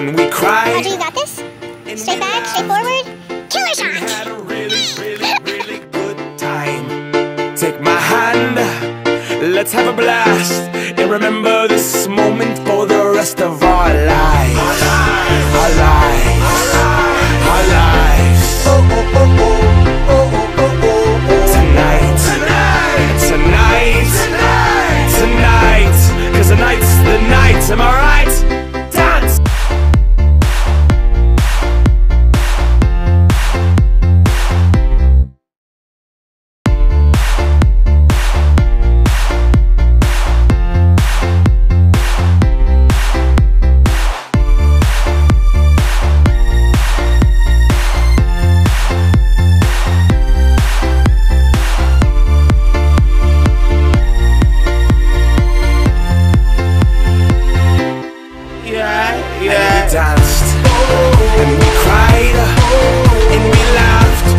and we we cried. Roger, you got this? Straight back, straight forward. Killer We shot! had a really, really, really good time. Take my hand, let's have a blast, and remember this danced and we cried and we laughed.